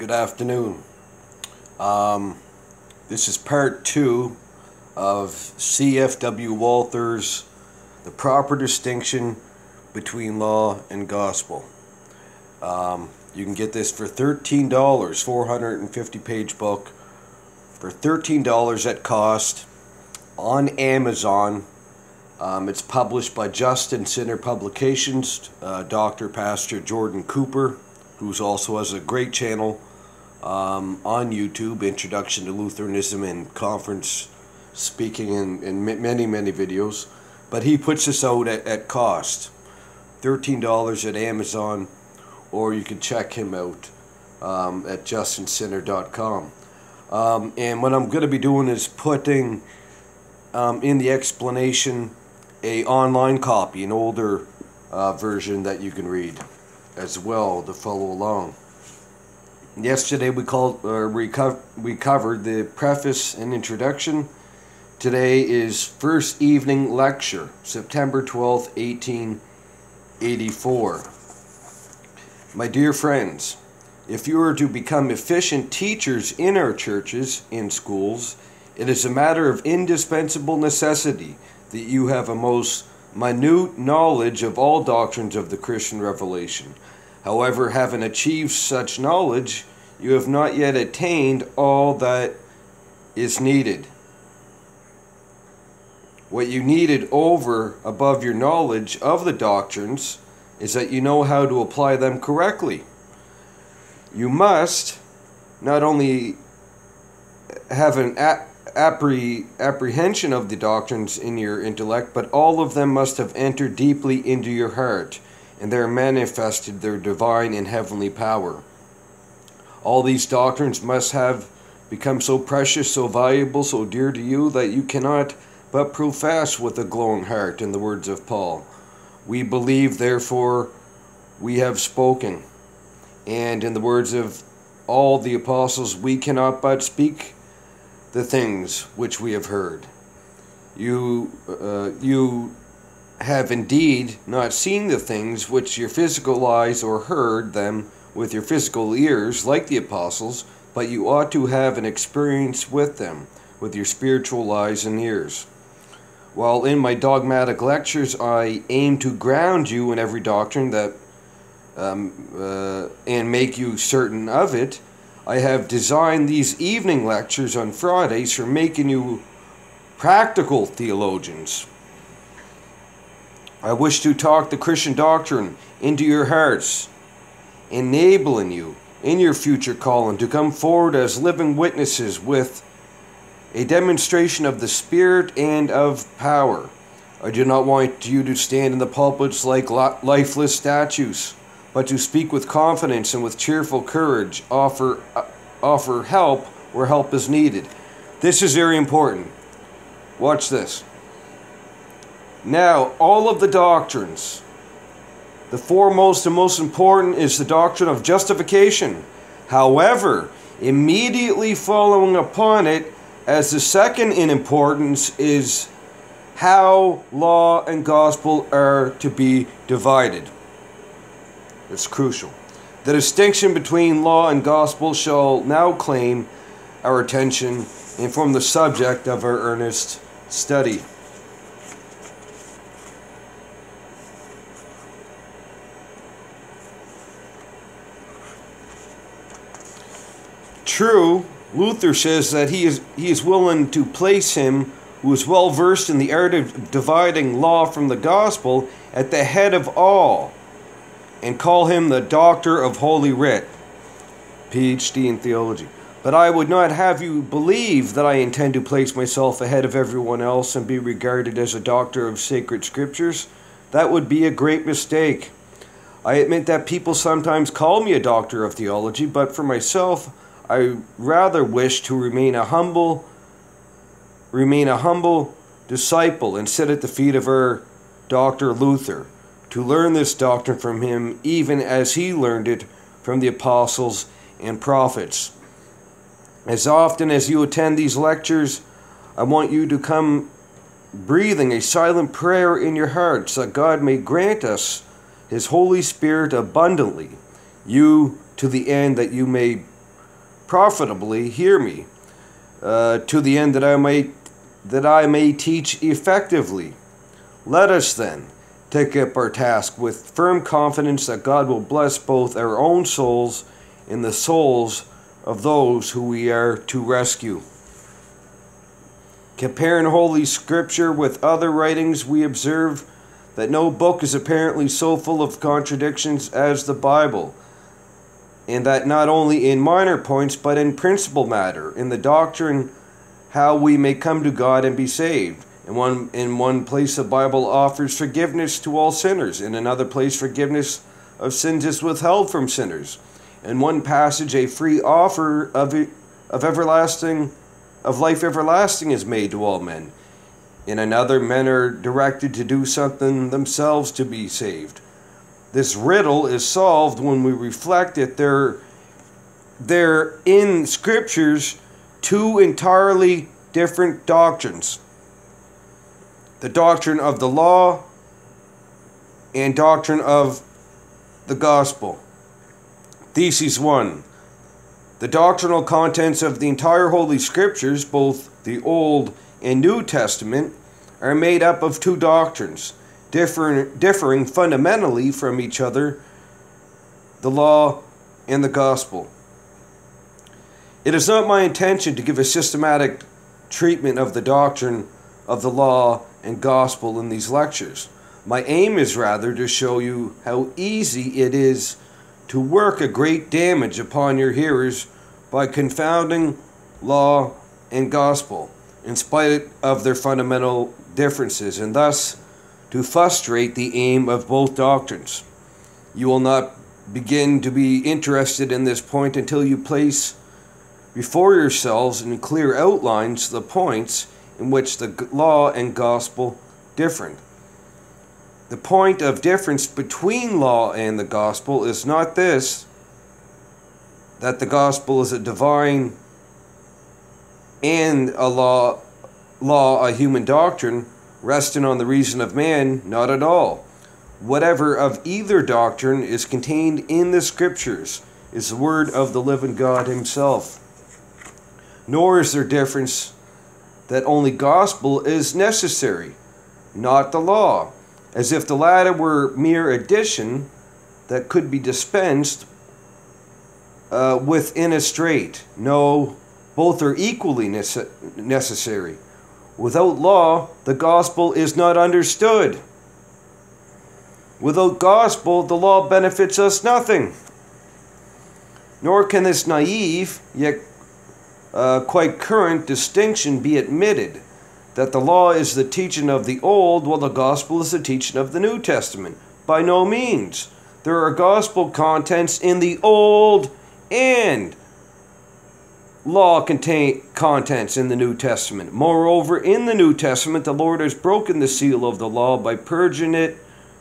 Good afternoon. Um, this is part two of C.F.W. Walther's The Proper Distinction Between Law and Gospel. Um, you can get this for $13, 450 page book. For $13 at cost on Amazon. Um, it's published by Just and Sinner Publications, uh, Dr. Pastor Jordan Cooper, who's also has a great channel um, on YouTube, Introduction to Lutheranism and Conference Speaking, and, and many, many videos. But he puts this out at, at cost $13 at Amazon, or you can check him out um, at justandsinner.com. Um, and what I'm going to be doing is putting um, in the explanation a online copy, an older uh, version that you can read as well to follow along. Yesterday we called uh, we, we covered the preface and introduction. Today is first evening lecture, September 12th, 1884. My dear friends, if you are to become efficient teachers in our churches, in schools, it is a matter of indispensable necessity that you have a most minute knowledge of all doctrines of the Christian revelation. However, having achieved such knowledge, you have not yet attained all that is needed. What you needed over above your knowledge of the doctrines is that you know how to apply them correctly. You must not only have an appre- apprehension of the doctrines in your intellect, but all of them must have entered deeply into your heart, and there manifested their divine and heavenly power. All these doctrines must have become so precious, so valuable, so dear to you that you cannot but profess with a glowing heart, in the words of Paul. We believe, therefore, we have spoken. And in the words of all the apostles, we cannot but speak the things which we have heard. You, uh, you have indeed not seen the things which your physical eyes or heard them with your physical ears, like the apostles, but you ought to have an experience with them with your spiritual eyes and ears. While in my dogmatic lectures I aim to ground you in every doctrine that um, uh, and make you certain of it, I have designed these evening lectures on Fridays for making you practical theologians. I wish to talk the Christian doctrine into your hearts, enabling you in your future calling to come forward as living witnesses with a demonstration of the Spirit and of power. I do not want you to stand in the pulpits like lifeless statues but to speak with confidence and with cheerful courage, offer, uh, offer help where help is needed. This is very important. Watch this. Now, all of the doctrines, the foremost and most important is the doctrine of justification. However, immediately following upon it, as the second in importance, is how law and gospel are to be divided. It's crucial. The distinction between law and gospel shall now claim our attention and form the subject of our earnest study. True, Luther says that he is, he is willing to place him, who is well versed in the art of dividing law from the gospel, at the head of all and call him the Doctor of Holy Writ, PhD in theology. But I would not have you believe that I intend to place myself ahead of everyone else and be regarded as a doctor of sacred scriptures. That would be a great mistake. I admit that people sometimes call me a doctor of theology, but for myself, I rather wish to remain a humble remain a humble disciple and sit at the feet of our Dr. Luther to learn this doctrine from him, even as he learned it from the apostles and prophets. As often as you attend these lectures, I want you to come breathing a silent prayer in your hearts that God may grant us His Holy Spirit abundantly, you to the end that you may profitably hear me, uh, to the end that I may that I may teach effectively. Let us then take up our task with firm confidence that God will bless both our own souls and the souls of those who we are to rescue. Comparing Holy Scripture with other writings, we observe that no book is apparently so full of contradictions as the Bible, and that not only in minor points but in principal matter, in the doctrine how we may come to God and be saved. In one, in one place, the Bible offers forgiveness to all sinners. In another place, forgiveness of sins is withheld from sinners. In one passage, a free offer of, of everlasting, of life everlasting is made to all men. In another, men are directed to do something themselves to be saved. This riddle is solved when we reflect that there, there in scriptures two entirely different doctrines. The doctrine of the law and doctrine of the gospel. Thesis 1 The doctrinal contents of the entire Holy Scriptures, both the Old and New Testament, are made up of two doctrines, differing, differing fundamentally from each other the law and the gospel. It is not my intention to give a systematic treatment of the doctrine of the law and gospel in these lectures. My aim is rather to show you how easy it is to work a great damage upon your hearers by confounding law and gospel in spite of their fundamental differences and thus to frustrate the aim of both doctrines. You will not begin to be interested in this point until you place before yourselves in clear outlines the points in which the law and gospel differ. The point of difference between law and the gospel is not this that the gospel is a divine and a law law a human doctrine resting on the reason of man not at all whatever of either doctrine is contained in the scriptures is the word of the living God himself nor is there difference that only gospel is necessary, not the law, as if the latter were mere addition that could be dispensed uh, within a strait. No, both are equally nece- necessary. Without law, the gospel is not understood. Without gospel, the law benefits us nothing. Nor can this naive, yet uh, quite current distinction be admitted that the law is the teaching of the Old while the gospel is the teaching of the New Testament. By no means. There are gospel contents in the Old and law contain contents in the New Testament. Moreover, in the New Testament, the Lord has broken the seal of the law by purging it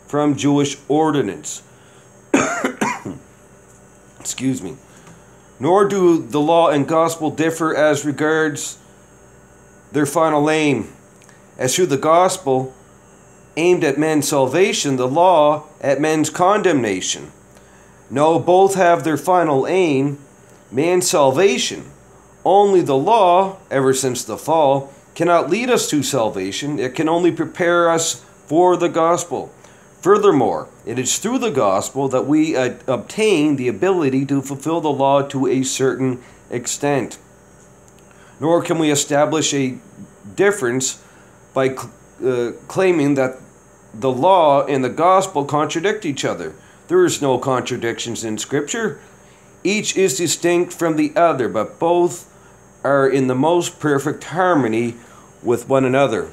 from Jewish ordinance. Excuse me nor do the law and gospel differ as regards their final aim. As through the gospel aimed at men's salvation, the law at men's condemnation. No, both have their final aim, man's salvation. Only the law, ever since the fall, cannot lead us to salvation. It can only prepare us for the gospel. Furthermore, it is through the gospel that we uh, obtain the ability to fulfill the law to a certain extent. Nor can we establish a difference by uh, claiming that the law and the gospel contradict each other. There is no contradictions in Scripture. Each is distinct from the other, but both are in the most perfect harmony with one another.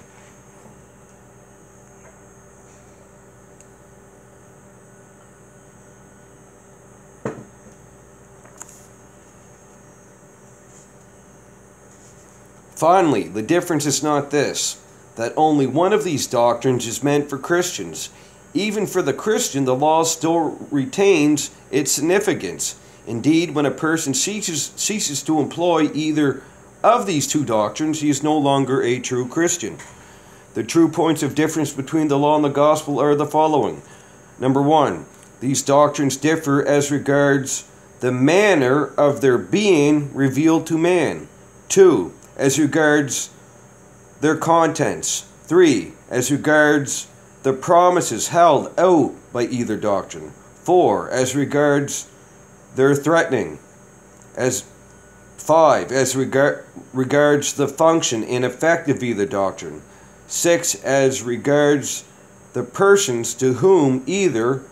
Finally, the difference is not this that only one of these doctrines is meant for Christians. Even for the Christian, the law still retains its significance. Indeed, when a person ceases, ceases to employ either of these two doctrines, he is no longer a true Christian. The true points of difference between the law and the gospel are the following. Number one, these doctrines differ as regards the manner of their being revealed to man. 2. As regards their contents. 3. As regards the promises held out by either doctrine. 4. As regards their threatening. As 5. As regard, regards the function and effect of either doctrine. 6. As regards the persons to whom either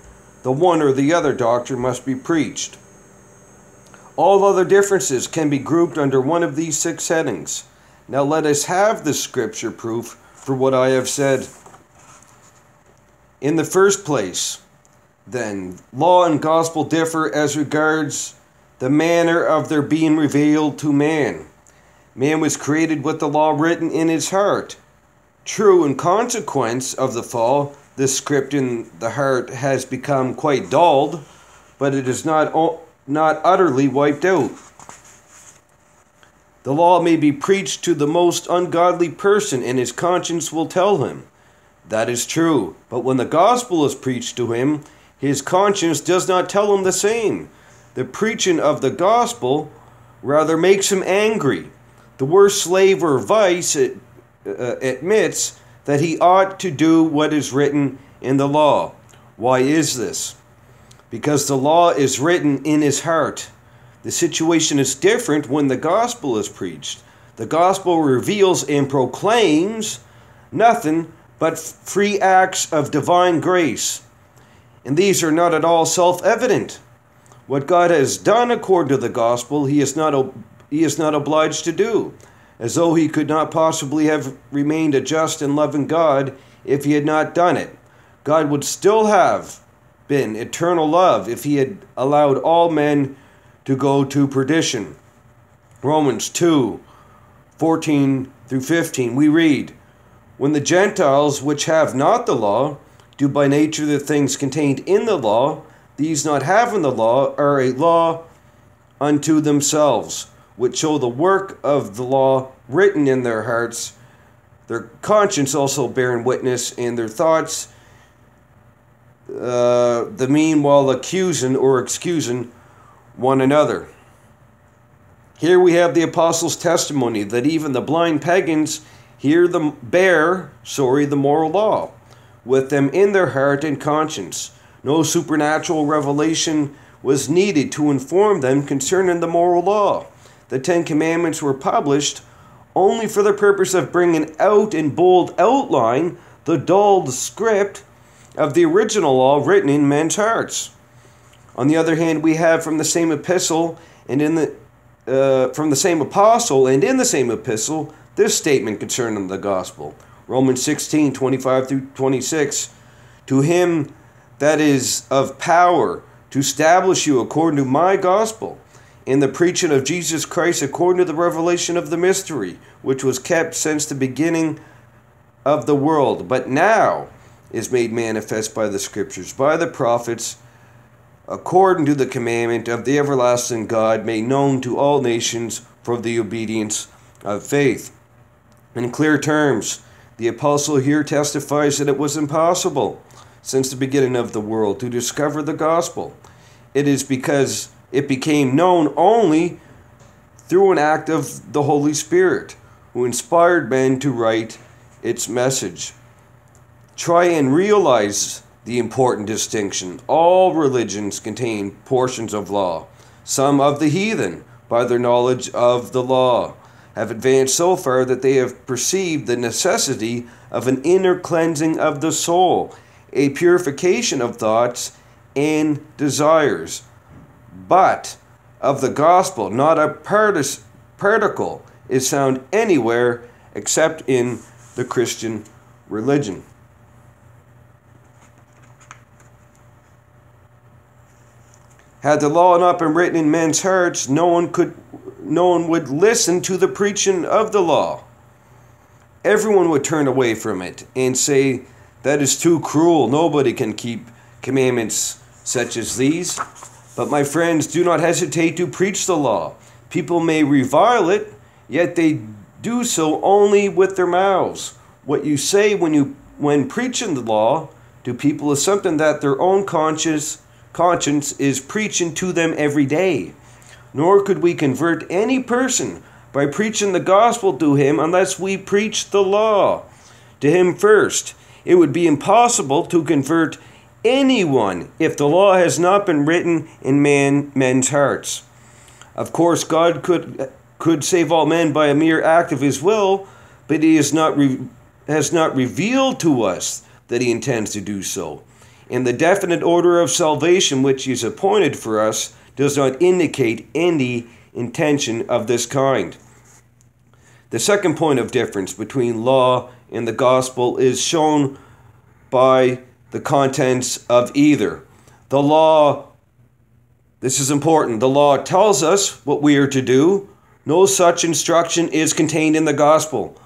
the one or the other doctrine must be preached. All other differences can be grouped under one of these six headings. Now let us have the scripture proof for what I have said. In the first place, then, law and gospel differ as regards the manner of their being revealed to man. Man was created with the law written in his heart. True, in consequence of the fall, the script in the heart has become quite dulled, but it is not, not utterly wiped out. The law may be preached to the most ungodly person, and his conscience will tell him. That is true. But when the gospel is preached to him, his conscience does not tell him the same. The preaching of the gospel rather makes him angry. The worst slave or vice uh, admits that he ought to do what is written in the law. Why is this? Because the law is written in his heart. The situation is different when the gospel is preached. The gospel reveals and proclaims nothing but free acts of divine grace. And these are not at all self evident. What God has done according to the gospel, he is, not, he is not obliged to do as though he could not possibly have remained a just and loving God if he had not done it. God would still have been eternal love if he had allowed all men to go to perdition. Romans 2 14 through 15, we read, When the Gentiles, which have not the law, do by nature the things contained in the law, these not having the law are a law unto themselves which show the work of the law written in their hearts, their conscience also bearing witness, and their thoughts, uh, the meanwhile accusing or excusing one another. Here we have the apostles' testimony that even the blind pagans hear the bear, sorry, the moral law, with them in their heart and conscience. No supernatural revelation was needed to inform them concerning the moral law the Ten Commandments were published only for the purpose of bringing out in bold outline the dulled script of the original law written in men's hearts. On the other hand, we have from the same epistle and in the uh, from the same apostle and in the same epistle this statement concerning the gospel. Romans 16, 25 through 26. To him that is of power to establish you according to my gospel in the preaching of Jesus Christ according to the revelation of the mystery, which was kept since the beginning of the world, but now is made manifest by the Scriptures, by the prophets, according to the commandment of the everlasting God, made known to all nations for the obedience of faith. In clear terms, the apostle here testifies that it was impossible since the beginning of the world to discover the gospel. It is because it became known only through an act of the Holy Spirit, who inspired men to write its message. Try and realize the important distinction. All religions contain portions of law. Some of the heathen, by their knowledge of the law, have advanced so far that they have perceived the necessity of an inner cleansing of the soul, a purification of thoughts and desires but of the gospel, not a particle is found anywhere except in the Christian religion. Had the law not been written in men's hearts, no one could no one would listen to the preaching of the law. Everyone would turn away from it and say, That is too cruel. Nobody can keep commandments such as these. But my friends, do not hesitate to preach the law. People may revile it, yet they do so only with their mouths. What you say when you when preaching the law to people is something that their own conscience conscience is preaching to them every day. Nor could we convert any person by preaching the gospel to him unless we preached the law to him first. It would be impossible to convert anyone if the law has not been written in man, men's hearts. Of course, God could, could save all men by a mere act of his will, but he has not, re, has not revealed to us that he intends to do so. And the definite order of salvation which he has appointed for us does not indicate any intention of this kind. The second point of difference between law and the gospel is shown by the contents of either. The law, this is important, the law tells us what we are to do. No such instruction is contained in the gospel.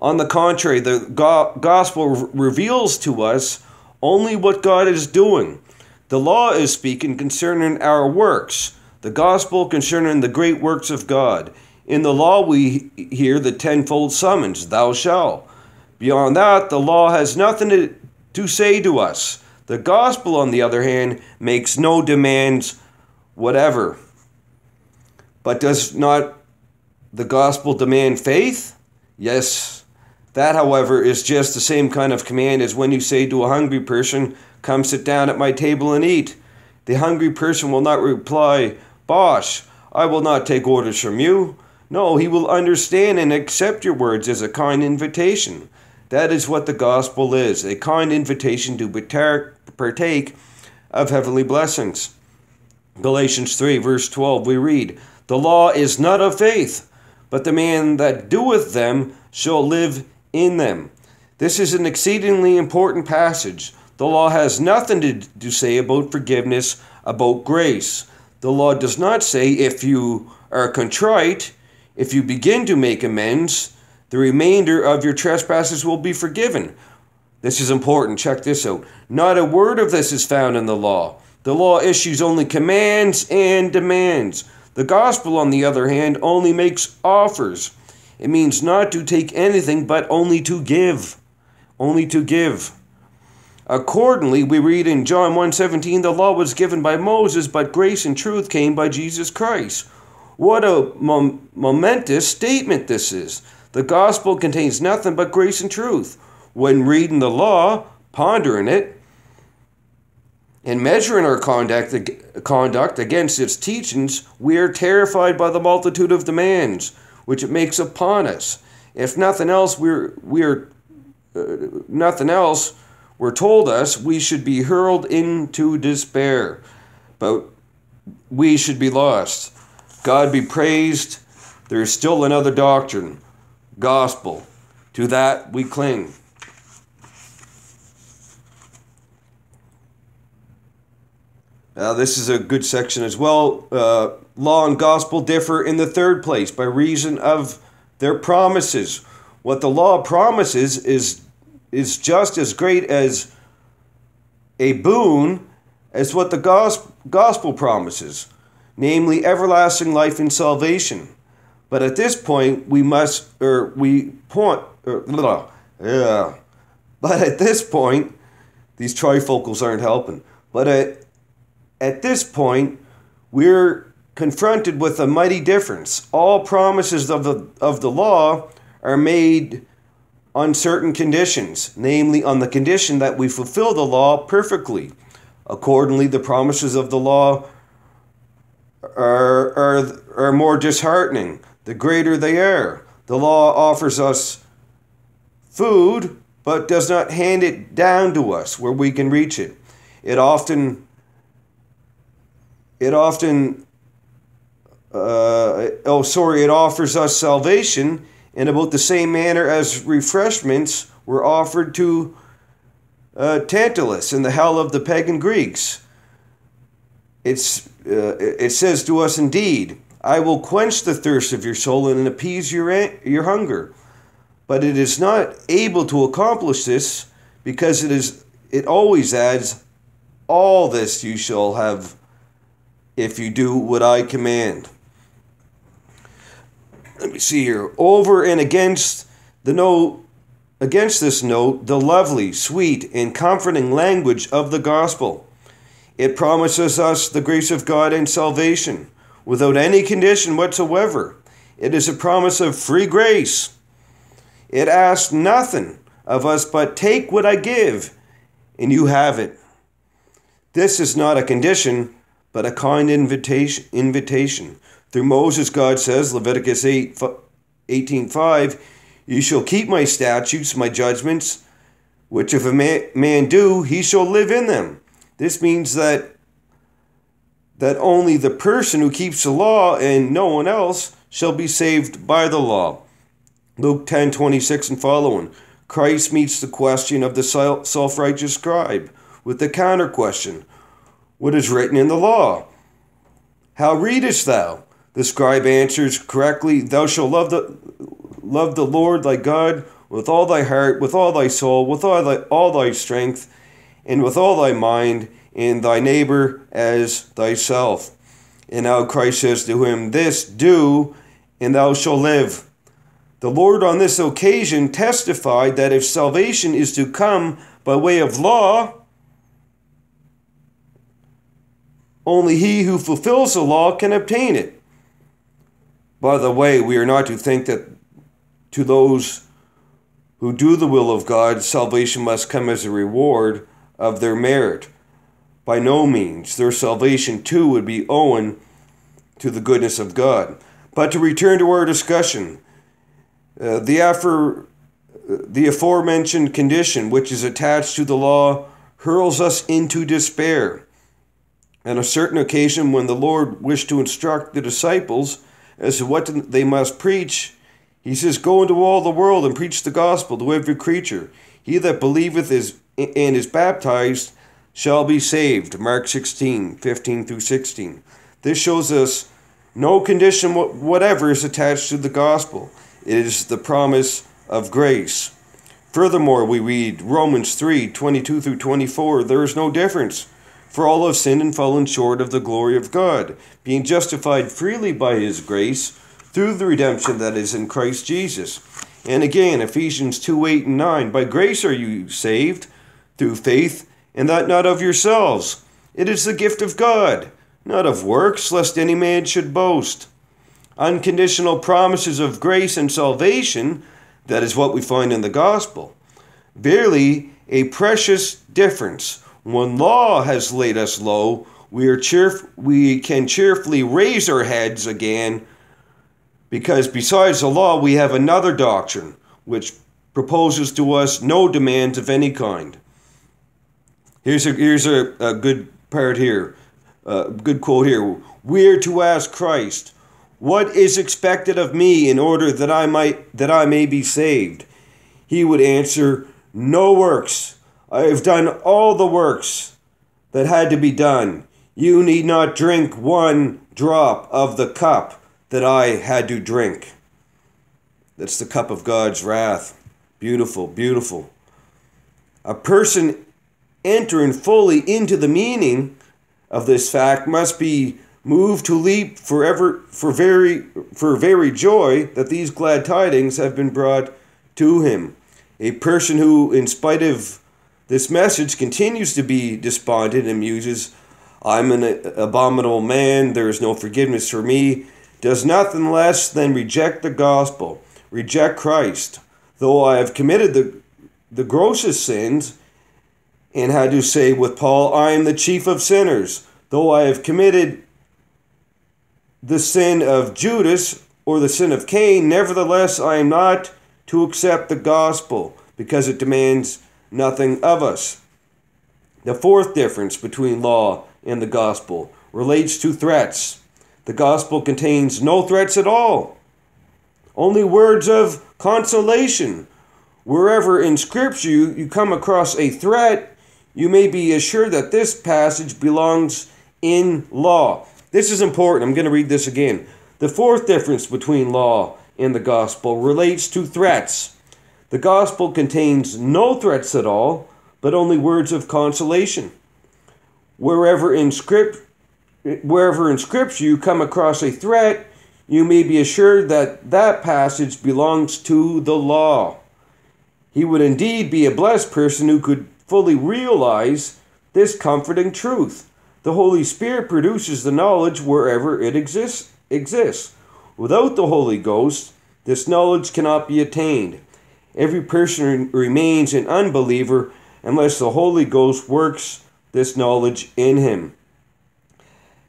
On the contrary, the go- gospel reveals to us only what God is doing. The law is speaking concerning our works, the gospel concerning the great works of God. In the law, we hear the tenfold summons, Thou shalt. Beyond that, the law has nothing to, to say to us. The gospel, on the other hand, makes no demands whatever. But does not the gospel demand faith? Yes. That, however, is just the same kind of command as when you say to a hungry person, Come sit down at my table and eat. The hungry person will not reply, Bosh, I will not take orders from you. No, he will understand and accept your words as a kind invitation. That is what the gospel is a kind invitation to partake of heavenly blessings. Galatians 3, verse 12, we read, The law is not of faith, but the man that doeth them shall live in them. This is an exceedingly important passage. The law has nothing to, to say about forgiveness, about grace. The law does not say if you are contrite, if you begin to make amends, the remainder of your trespasses will be forgiven. This is important. Check this out. Not a word of this is found in the law. The law issues only commands and demands. The gospel, on the other hand, only makes offers. It means not to take anything, but only to give. Only to give. Accordingly, we read in John 1:17, the law was given by Moses, but grace and truth came by Jesus Christ. What a mom- momentous statement this is. The gospel contains nothing but grace and truth. When reading the law, pondering it, and measuring our conduct, conduct against its teachings, we are terrified by the multitude of demands which it makes upon us. If nothing else, we're, we're uh, nothing else were told us, we should be hurled into despair, but we should be lost. God be praised. There is still another doctrine, gospel. To that we cling. Uh, this is a good section as well. Uh, law and gospel differ in the third place by reason of their promises. What the law promises is, is just as great as a boon as what the gospel promises namely everlasting life and salvation. But at this point, we must, or we point, or, yeah. But at this point, these trifocals aren't helping. But at, at this point, we're confronted with a mighty difference. All promises of the, of the law are made on certain conditions, namely on the condition that we fulfill the law perfectly. Accordingly, the promises of the law are, are, are more disheartening the greater they are. The law offers us food, but does not hand it down to us where we can reach it. It often, it often, uh, oh, sorry, it offers us salvation in about the same manner as refreshments were offered to uh, Tantalus in the hell of the pagan Greeks. It's, uh, it says to us, indeed, I will quench the thirst of your soul and appease your, your hunger. But it is not able to accomplish this because it is it always adds all this you shall have if you do what I command. Let me see here. Over and against the note against this note, the lovely, sweet, and comforting language of the gospel It promises us the grace of God and salvation without any condition whatsoever. It is a promise of free grace. It asks nothing of us but take what I give, and you have it. This is not a condition, but a kind invitation. invitation. Through Moses, God says, Leviticus 8, 18 5, You shall keep my statutes, my judgments, which if a man, man do, he shall live in them. This means that that only the person who keeps the law and no one else shall be saved by the law. Luke 10 26 and following. Christ meets the question of the self righteous scribe with the counter question What is written in the law? How readest thou? The scribe answers correctly Thou shalt love the, love the Lord thy God with all thy heart, with all thy soul, with all thy, all thy strength, and with all thy mind, and thy neighbor as thyself. And now Christ says to him, This do, and thou shalt live. The Lord on this occasion testified that if salvation is to come by way of law, only he who fulfills the law can obtain it. By the way, we are not to think that to those who do the will of God, salvation must come as a reward of their merit. By no means. Their salvation too would be owing to the goodness of God. But to return to our discussion, uh, the, after, the aforementioned condition which is attached to the law hurls us into despair. On a certain occasion, when the Lord wished to instruct the disciples as to what they must preach, he says, Go into all the world and preach the gospel to every creature. He that believeth is and is baptized shall be saved. Mark 16, 15 through 16. This shows us no condition whatever is attached to the gospel. It is the promise of grace. Furthermore, we read Romans 3, 22 through 24. There is no difference. For all have sinned and fallen short of the glory of God, being justified freely by his grace through the redemption that is in Christ Jesus. And again, Ephesians 2 8 and 9 By grace are you saved through faith, and that not of yourselves. It is the gift of God, not of works, lest any man should boast. Unconditional promises of grace and salvation, that is what we find in the gospel. Verily, a precious difference. When law has laid us low, we, are cheerf- we can cheerfully raise our heads again because besides the law, we have another doctrine which proposes to us no demands of any kind. Here's a, here's a, a good part here, a good quote here. We're to ask Christ, what is expected of me in order that I might that I may be saved? He would answer, No works. I have done all the works that had to be done. You need not drink one drop of the cup that I had to drink. That's the cup of God's wrath. Beautiful, beautiful. A person entering fully into the meaning of this fact must be moved to leap forever for very for very joy that these glad tidings have been brought to him. A person who, in spite of this message, continues to be despondent and muses, I'm an abominable man, there is no forgiveness for me, does nothing less than reject the gospel, reject Christ. Though I have committed the, the grossest sins, and had to say with Paul, I am the chief of sinners. Though I have committed the sin of Judas or the sin of Cain, nevertheless I am not to accept the gospel because it demands nothing of us. The fourth difference between law and the gospel relates to threats. The gospel contains no threats at all, only words of consolation. Wherever in Scripture you, come across a threat, you may be assured that this passage belongs in law. This is important. I'm going to read this again. The fourth difference between law and the gospel relates to threats. The gospel contains no threats at all, but only words of consolation. Wherever in script wherever in Scripture you come across a threat, you may be assured that that passage belongs to the law. He would indeed be a blessed person who could fully realize this comforting truth. The Holy Spirit produces the knowledge wherever it exists. exists. Without the Holy Ghost, this knowledge cannot be attained. Every person remains an unbeliever unless the Holy Ghost works this knowledge in him.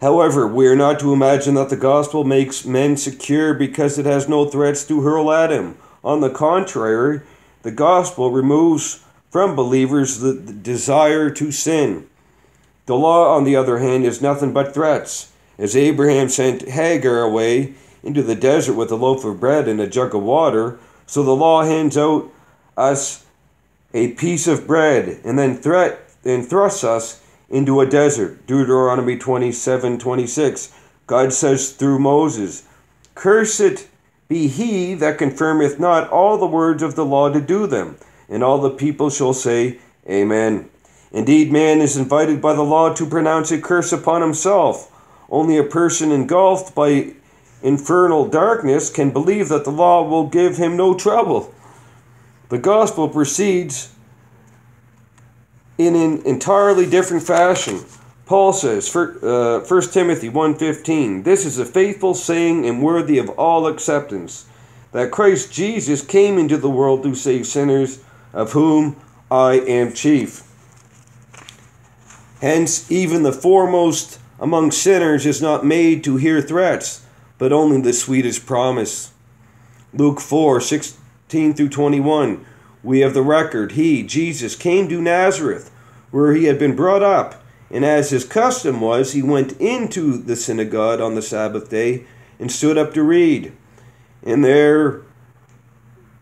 However, we are not to imagine that the gospel makes men secure because it has no threats to hurl at him. On the contrary, the gospel removes from believers the, desire to sin. The law, on the other hand, is nothing but threats. As Abraham sent Hagar away into the desert with a loaf of bread and a jug of water, so the law hands out us a piece of bread and then threat and thrusts us into a desert. Deuteronomy 27 26. God says through Moses, Cursed be he that confirmeth not all the words of the law to do them. And all the people shall say, Amen. Indeed, man is invited by the law to pronounce a curse upon himself. Only a person engulfed by infernal darkness can believe that the law will give him no trouble. The gospel proceeds in an entirely different fashion. Paul says, for, uh, 1 Timothy 1.15, This is a faithful saying and worthy of all acceptance, that Christ Jesus came into the world to save sinners, of whom I am chief. Hence, even the foremost among sinners is not made to hear threats, but only the sweetest promise. Luke 4 16 through 21. We have the record. He, Jesus, came to Nazareth, where he had been brought up, and as his custom was, he went into the synagogue on the Sabbath day and stood up to read. And there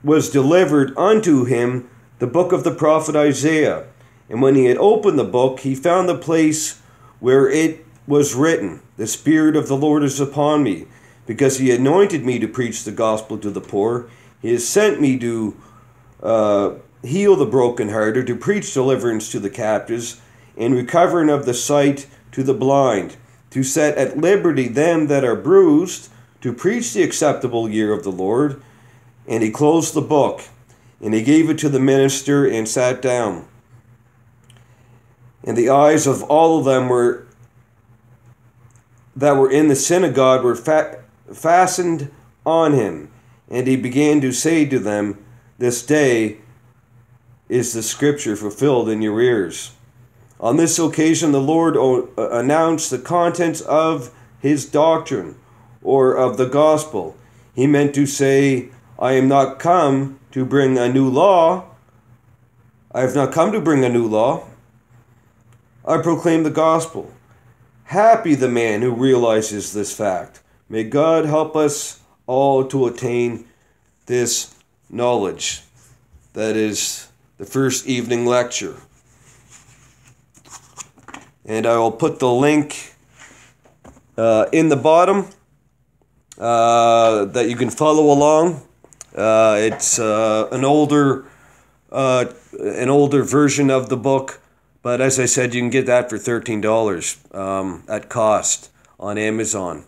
was delivered unto him the book of the prophet Isaiah. And when he had opened the book, he found the place where it was written, The Spirit of the Lord is upon me because he anointed me to preach the gospel to the poor. He has sent me to uh, heal the brokenhearted, to preach deliverance to the captives, and recovering of the sight to the blind, to set at liberty them that are bruised, to preach the acceptable year of the Lord. And he closed the book, and he gave it to the minister and sat down. And the eyes of all of them were that were in the synagogue were fa- fastened on him, and he began to say to them, This day is the scripture fulfilled in your ears. On this occasion, the Lord uh, announced the contents of his doctrine or of the gospel. He meant to say, I am not come to bring a new law. I have not come to bring a new law. I proclaim the gospel. Happy the man who realizes this fact. May God help us all to attain this knowledge. That is the first evening lecture. And I will put the link uh, in the bottom uh, that you can follow along. Uh, it's uh, an older uh, an older version of the book, but as I said, you can get that for thirteen dollars um, at cost on Amazon.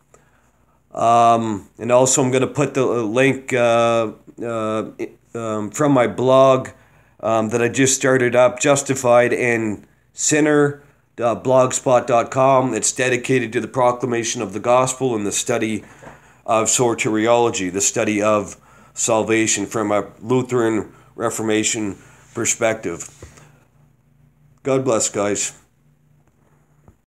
Um, and also, I'm going to put the uh, link uh, uh, um, from my blog um, that I just started up, Justified and Sinner. blogspot.com. It's dedicated to the proclamation of the gospel and the study of soteriology, the study of salvation from a Lutheran Reformation perspective. God bless, guys.